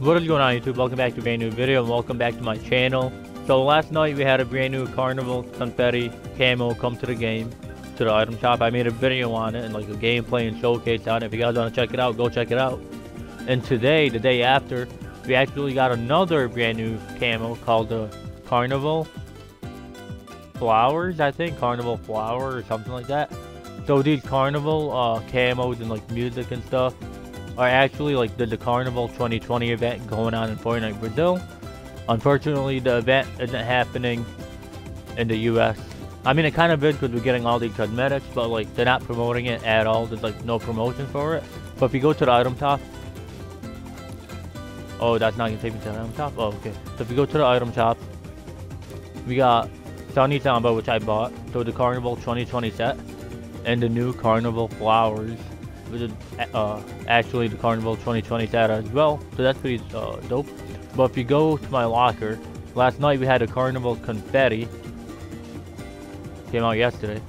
What is going on YouTube? Welcome back to a brand new video and welcome back to my channel. So last night we had a brand new Carnival Confetti Camo come to the game, to the item shop. I made a video on it and like a gameplay and showcase on it. If you guys want to check it out, go check it out. And today, the day after, we actually got another brand new camo called the Carnival Flowers, I think. Carnival Flower or something like that. So these Carnival uh, camos and like music and stuff are actually like the, the Carnival 2020 event going on in Fortnite Brazil. Unfortunately, the event isn't happening in the US. I mean, it kind of is because we're getting all these cosmetics, but like they're not promoting it at all. There's like no promotion for it. But if you go to the item top, oh, that's not gonna take me to the item top. Oh, okay. So if you go to the item shop, we got Sunny Samba, which I bought. So the Carnival 2020 set and the new Carnival Flowers, which is uh, actually the Carnival 2020 set as well. So that's pretty uh, dope. But if you go to my locker, last night we had a Carnival Confetti. Came out yesterday.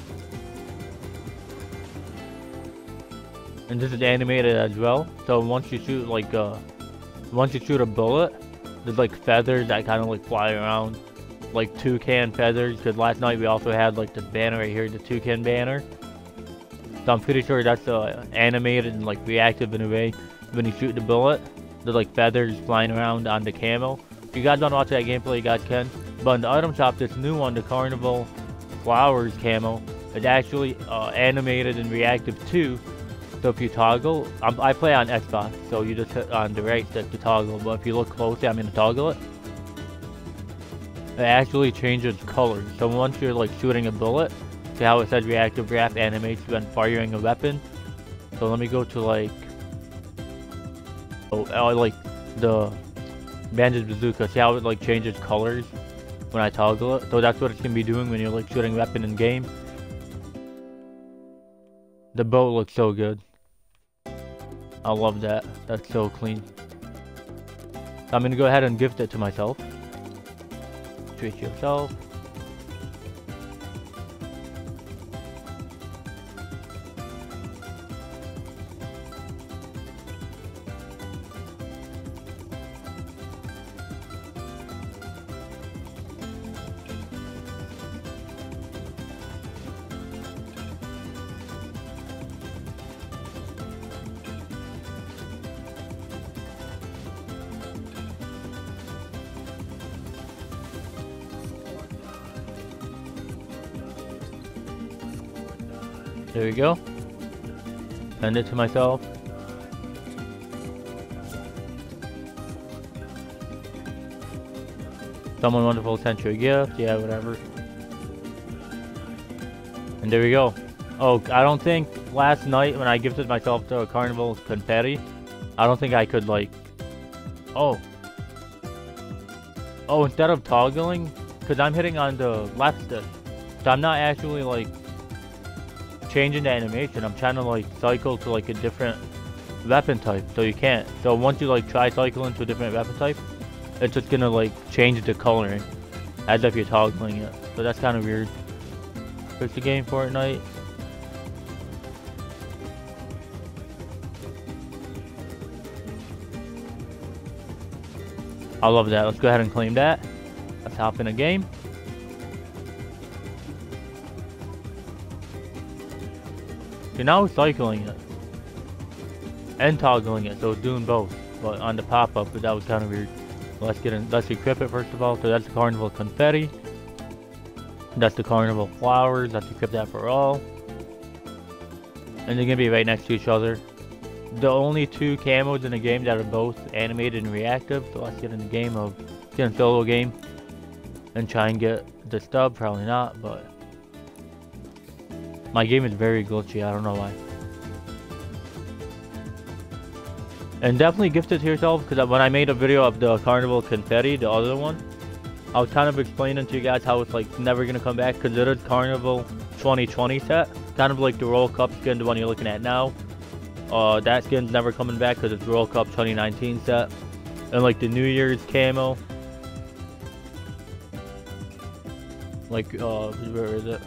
And this is animated as well. So once you shoot like uh, once you shoot a bullet, there's like feathers that kind of like fly around like toucan feathers because last night we also had like the banner right here the toucan banner so I'm pretty sure that's uh, animated and like reactive in a way when you shoot the bullet. There's like feathers flying around on the camo. If you guys want to watch that gameplay, you guys can. But in the item shop, this new one, the Carnival Flowers camo, it's actually uh, animated and reactive too. So if you toggle, I'm, i play on Xbox, so you just hit on the right stick to toggle. But if you look closely, I'm going to toggle it. It actually changes colors. So once you're like shooting a bullet, See how it says reactive wrap animates when firing a weapon? So let me go to like... Oh, I like the Bandit Bazooka. See how it like changes colors when I toggle it? So that's what it's to be doing when you're like shooting weapon in game. The boat looks so good. I love that. That's so clean. I'm to go ahead and gift it to myself. Treat yourself. There we go. Send it to myself. Someone wonderful sent you a gift. Yeah, whatever. And there we go. Oh, I don't think last night when I gifted myself to a carnival confetti, I don't think I could like. Oh. Oh, instead of toggling, because I'm hitting on the left stick, so I'm not actually like changing the animation. I'm trying to like cycle to like a different weapon type, so you can't. So once you like try cycling to a different weapon type, it's just gonna like change the coloring as if you're toggling it. So that's kind of weird. Fix the game Fortnite. I love that. Let's go ahead and claim that. Let's hop in a game. You're now cycling it. And toggling it, so doing both. But on the pop-up, but that was kind of weird. Let's get in, let's equip it first of all. So that's the Carnival Confetti. That's the Carnival Flowers. Let's equip that for all. And they're gonna be right next to each other. The only two camos in the game that are both animated and reactive. So let's get in the game of, get in solo game. And try and get the stub, probably not, but my game is very glitchy, I don't know why. And definitely gift it to yourself, because when I made a video of the Carnival Confetti, the other one, I was kind of explaining to you guys how it's like never going to come back, because it is Carnival 2020 set. Kind of like the World Cup skin, the one you're looking at now. Uh, that skin's never coming back because it's World Cup 2019 set. And like the New Year's camo. Like, uh, where is it?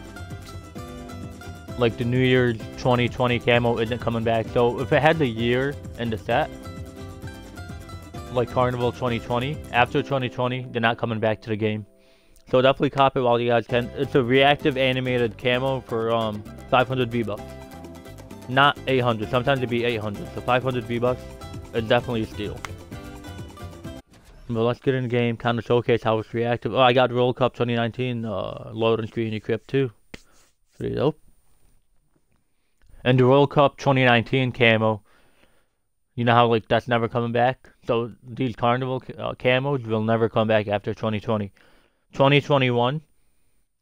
Like the New Year's 2020 camo isn't coming back. So if it had the year in the set, like Carnival 2020. After 2020, they're not coming back to the game. So definitely cop it while you guys can. It's a reactive animated camo for um 500 V-Bucks. Not 800. Sometimes it'd be 800. So 500 V-Bucks is definitely a steal. But let's get in the game, kind of showcase how it's reactive. Oh, I got World Cup 2019 uh, loading screen equipped too. Pretty dope. And the World Cup 2019 camo, you know how like that's never coming back. So these Carnival uh, camos will never come back after 2020. 2021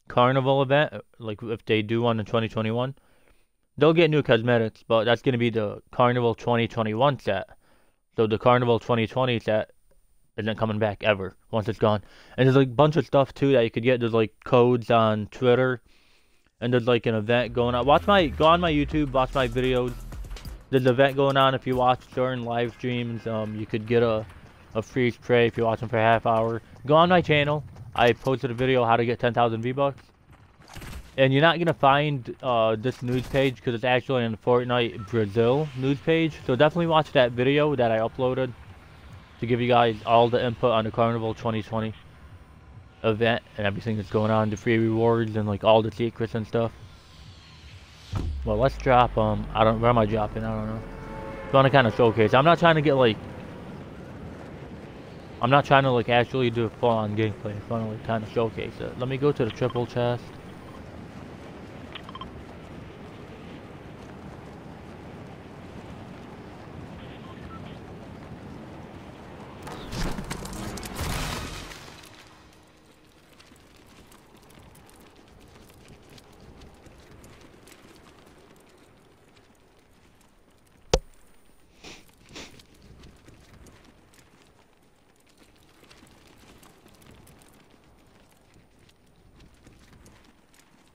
Carnival event, like if they do one in 2021, they'll get new cosmetics, but that's gonna be the Carnival 2021 set. So the Carnival 2020 set isn't coming back ever once it's gone. And there's like a bunch of stuff too that you could get. There's like codes on Twitter, and there's like an event going on. Watch my go on my YouTube, watch my videos. There's an event going on if you watch during live streams. Um, you could get a a free spray if you watch them for a half hour. Go on my channel. I posted a video how to get 10,000 V-Bucks. And you're not going to find uh, this news page because it's actually in Fortnite Brazil news page. So definitely watch that video that I uploaded to give you guys all the input on the Carnival 2020 event and everything that's going on, the free rewards and like all the secrets and stuff. Well, let's drop, um, I don't, where am I dropping? I don't know. I want to kind of showcase. I'm not trying to get like, I'm not trying to like actually do a full-on gameplay. I'm want to like kind of showcase it. Let me go to the triple chest.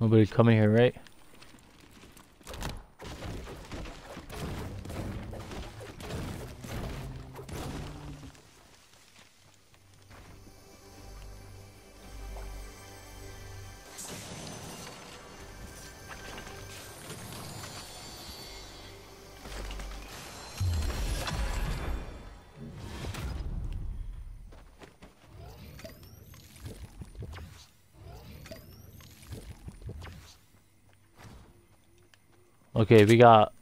Nobody's coming here, right? Okay, we got...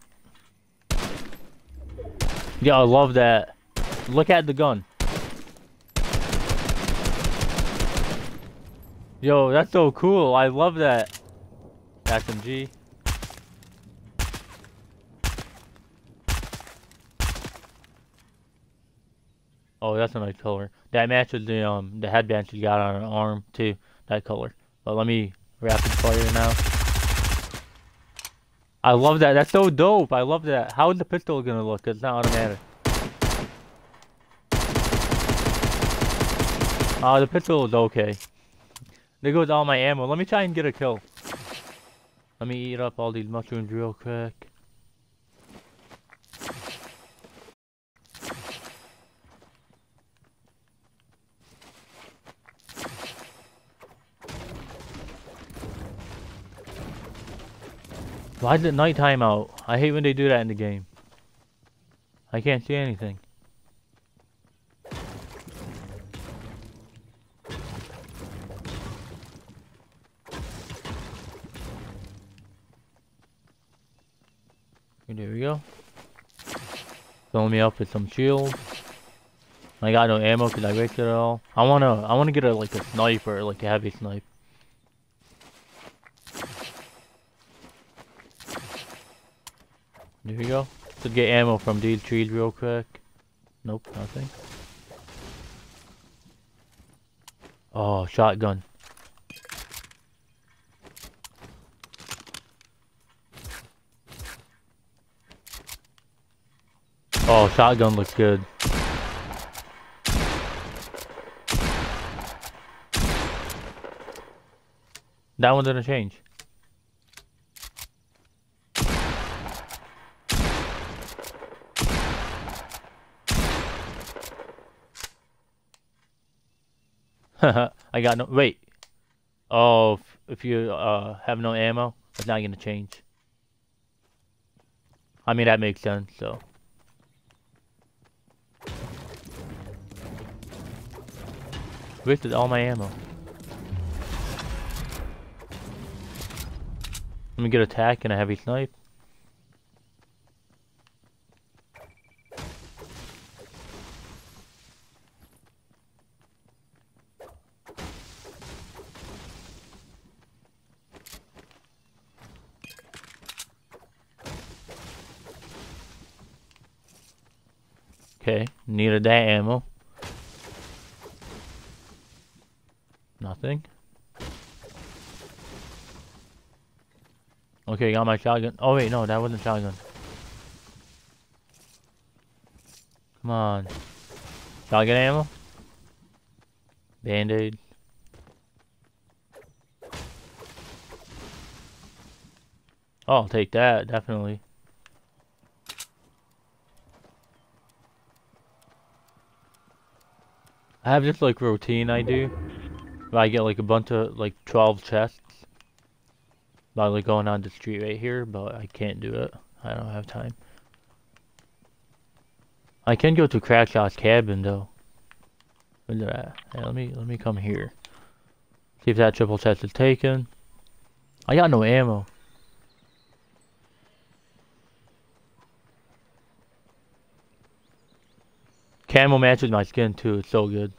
Yeah, I love that. Look at the gun. Yo, that's so cool. I love that. SMG. Oh, that's a nice color. That matches the um the headband she got on her arm too. That color. But let me rapid fire now. I love that. That's so dope. I love that. How is the pistol gonna look? It's not automatic. Oh, the pistol is okay. There goes all my ammo. Let me try and get a kill. Let me eat up all these mushrooms real quick. Why is it nighttime out? I hate when they do that in the game. I can't see anything. There we go. Filling me up with some shields. I got no ammo because I wasted it all. I wanna, I wanna get a like a sniper, like a heavy sniper. There we go. Could get ammo from these trees real quick. Nope, nothing. Oh, shotgun. Oh, shotgun looks good. That one didn't change. I got no. Wait. Oh, if, if you uh, have no ammo, it's not gonna change. I mean that makes sense. So. Wasted all my ammo. Let me get attack and a heavy snipe. Needed that ammo. Nothing. Okay, got my shotgun. Oh wait, no, that wasn't shotgun. Come on. Shotgun ammo? Band-aid. Oh, I'll take that, definitely. I have this like routine I do. I get like a bunch of like 12 chests. By like going on the street right here, but I can't do it. I don't have time. I can go to Crackshot's cabin though. Where's it at? Hey, let me let me come here. See if that triple chest is taken. I got no ammo. Camo matches my skin too, it's so good.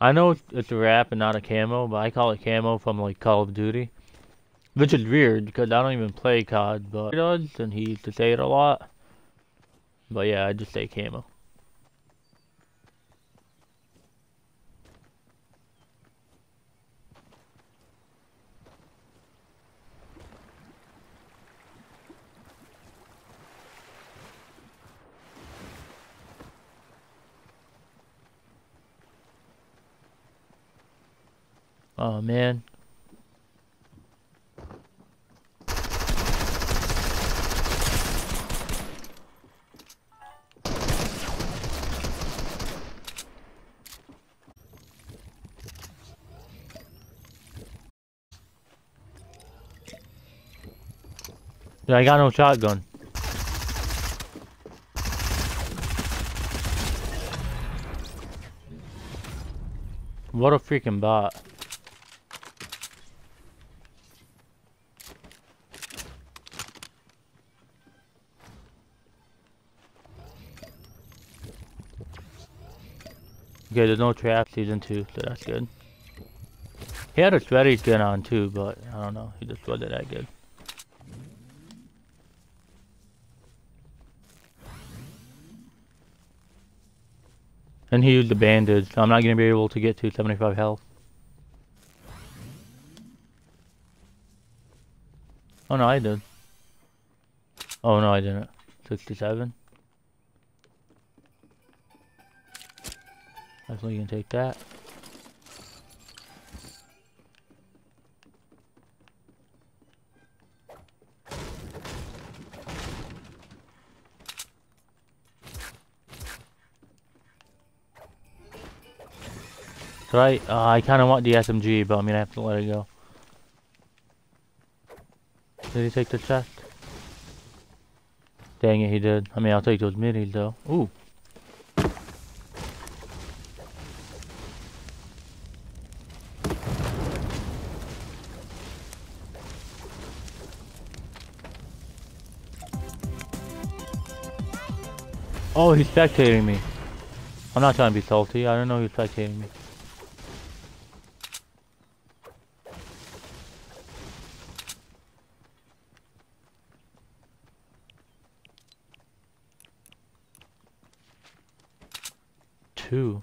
I know it's a wrap and not a camo, but I call it camo from like Call of Duty. Which is weird because I don't even play COD, but he does, and he used to say it a lot. But yeah, I just say camo. Oh man. Yeah, I got no shotgun. What a freaking bot. Okay, there's no trap season two, so that's good. He had a shreddy skin on too, but I don't know. He just wasn't that good. And he used the bandage, so I'm not gonna be able to get to 75 health. Oh no, I did. Oh no, I didn't. 67. Definitely can take that. Right, uh, I kind of want the SMG, but I'm gonna have to let it go. Did he take the chest? Dang it, he did. I mean, I'll take those minis though. Ooh. Oh, he's spectating me. I'm not trying to be salty. I don't know he's spectating me. Two.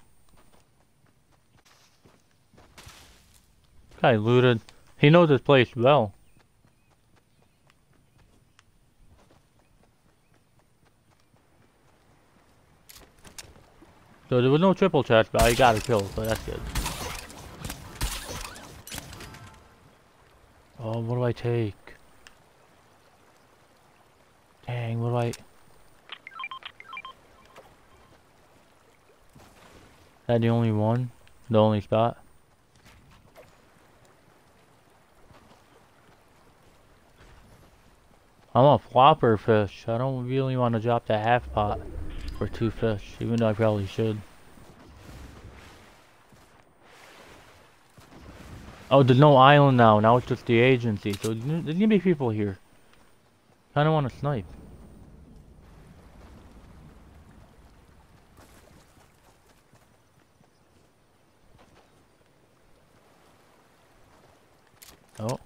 Guy looted. He knows this place well. So there was no triple chest, but I got a kill, so that's good. Oh, what do I take? Dang, what do I... That the only one? The only spot? I'm a flopper fish. I don't really want to drop the half pot for two fish, even though I probably should. Oh, there's no island now. Now it's just the agency. So there's gonna be people here. Kinda wanna snipe. Oh.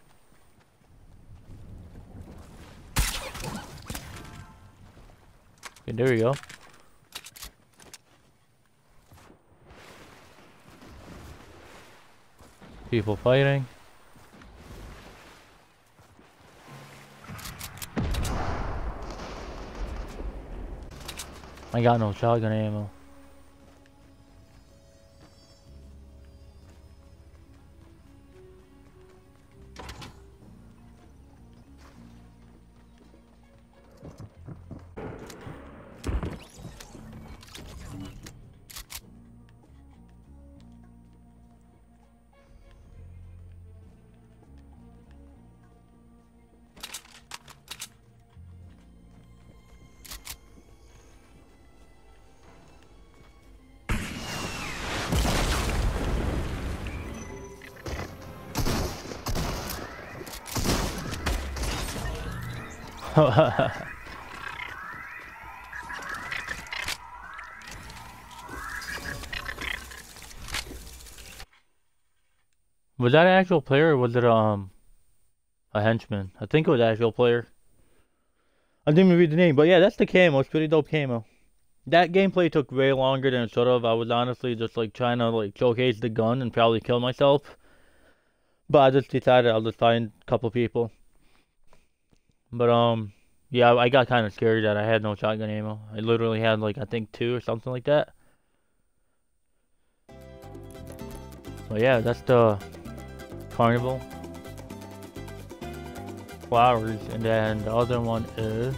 There we go. People fighting. I got no shotgun ammo. was that an actual player or was it um a henchman? I think it was actual player. I didn't even read the name, but yeah, that's the camo. It's pretty dope camo. That gameplay took way longer than it should have. I was honestly just like trying to like showcase the gun and probably kill myself. But I just decided I'll just find a couple people. But um yeah, I got kind of scared that I had no shotgun ammo. I literally had like I think two or something like that. But yeah, that's the carnival flowers, and then the other one is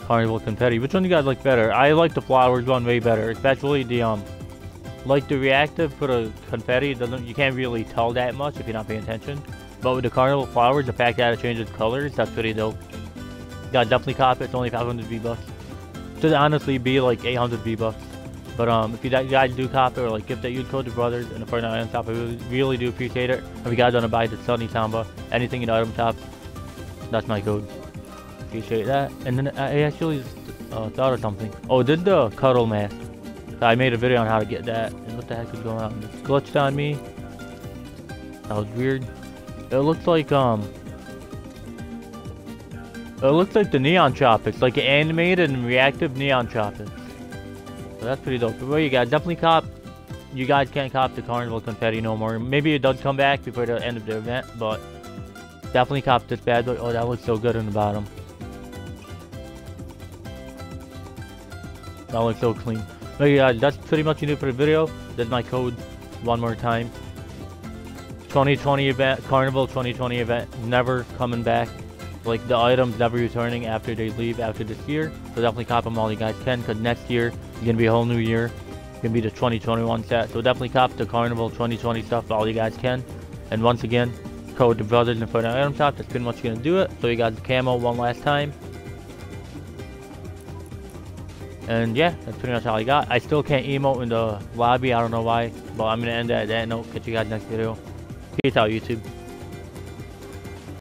carnival confetti. Which one you guys like better? I like the flowers one way better, especially the um, like the reactive for the confetti. Doesn't you can't really tell that much if you're not paying attention. But with the carnival flowers, the fact that it changes colors, that's pretty dope. Yeah, definitely cop it. It's only 500 V-Bucks. Should honestly be like 800 V-Bucks. But um, if you guys do cop it or like gift that use code to brothers in the Fortnite item shop, I really, really do appreciate it. If you guys want to buy the Sunny Samba, anything in item shop, that's my code. Appreciate that. And then I actually uh, thought of something. Oh, did the cuddle mask. I made a video on how to get that. And what the heck is going on? It glitched on me. That was weird. It looks like um it looks like the Neon Tropics, like animated and reactive Neon Tropics. So that's pretty dope. But well, you guys definitely cop. You guys can't cop the Carnival Confetti no more. Maybe it does come back before the end of the event, but definitely cop this bad boy. Oh, that looks so good in the bottom. That looks so clean. But yeah, that's pretty much it for the video. That's my code one more time. 2020 event, Carnival 2020 event, never coming back like the items never returning after they leave after this year. So definitely cop them all you guys can because next year is gonna be a whole new year. It's gonna be the 2021 set. So definitely cop the Carnival 2020 stuff all you guys can. And once again, code the brothers in front of item shop. That's pretty much gonna do it. So you got the camo one last time. And yeah, that's pretty much all I got. I still can't emote in the lobby. I don't know why. But I'm gonna end it at that note. Catch you guys next video. Peace out, YouTube.